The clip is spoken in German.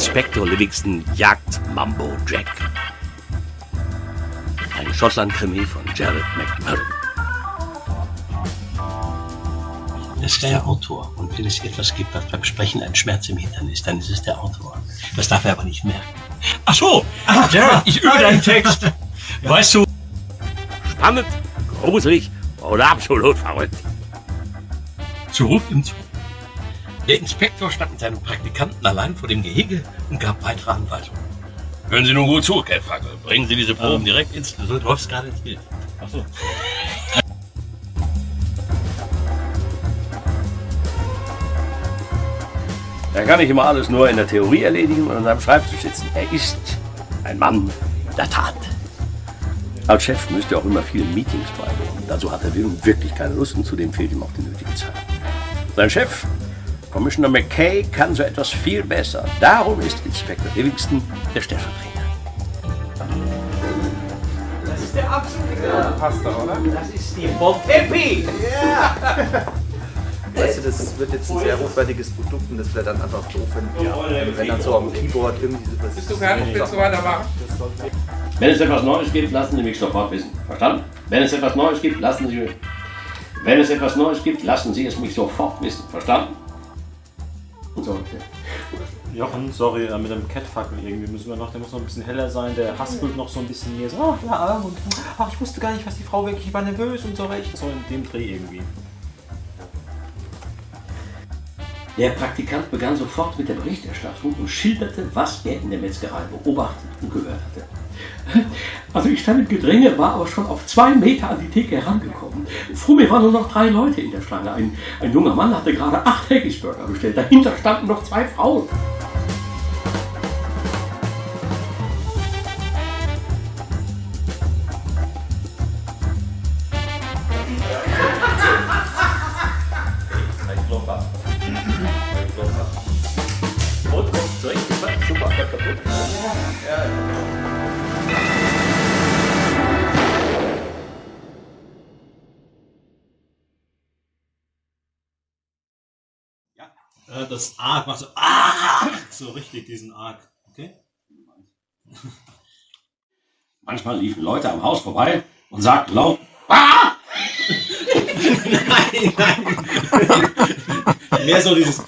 Inspektor Livingston jagt Mambo Jack. Ein Schottland-Krimi von Jared McMurray. Das ist der Autor. Und wenn es etwas gibt, was beim Sprechen ein Schmerz im Hintern ist, dann ist es der Autor. Das darf er aber nicht merken. Ach so, ah, Jared, ich übe deinen Text. Weißt du, Spannend, gruselig oder absolut verrückt. Zurück im Zug. Der Inspektor stand mit seinem Praktikanten allein vor dem Gehege und gab weitere Anweisungen. Hören Sie nun gut zu, Catfackel. Bringen Sie diese Proben direkt ins... Du läufst gerade ins Bild. Ach so. Er kann nicht immer alles nur in der Theorie erledigen und an seinem Schreibtisch sitzen. Er ist ein Mann der Tat. Als Chef müsste er auch immer viele Meetings beiwohnen. Dazu hat er wirklich keine Lust und zudem fehlt ihm auch die nötige Zeit. Sein Chef, Commissioner McKay, kann so etwas viel besser. Darum ist Inspektor Livingston der Stellvertreter. Das ist der absolute ja, Passt doch, oder? Das ist die Bontempi! Ja! Weißt du, das wird jetzt ein sehr hochwertiges Produkt und das wäre dann einfach doof, wenn, wenn dann so am Keyboard irgendwie sowas. Bist du fertig? Willst du weitermachen? Wenn es etwas Neues gibt, lassen Sie mich sofort wissen. Verstanden? Wenn es etwas Neues gibt, lassen Sie mich. Wenn es etwas Neues gibt, lassen Sie es mich sofort wissen. Verstanden? So. Okay. Jochen, sorry, äh, mit dem Catfucken irgendwie müssen wir noch, der muss noch ein bisschen heller sein, der haspelt noch so ein bisschen mehr, so, ach ja, und ach, ich wusste gar nicht, was die Frau wirklich, ich war nervös und so recht. So in dem Dreh irgendwie. Der Praktikant begann sofort mit der Berichterstattung und schilderte, was er in der Metzgerei beobachtet und gehört hatte. Also ich stand im Gedränge, war aber schon auf zwei Meter an die Theke herangekommen. Vor mir waren nur noch drei Leute in der Schlange. Ein, ein junger Mann hatte gerade acht Haggis-Burger bestellt. Dahinter standen noch zwei Frauen. Kaputt. Ja, ja. Äh, das Arg macht so, ah, so richtig diesen Arg, okay? Manchmal liefen Leute am Haus vorbei und sagten laut, ah! nein, nein. Mehr so dieses.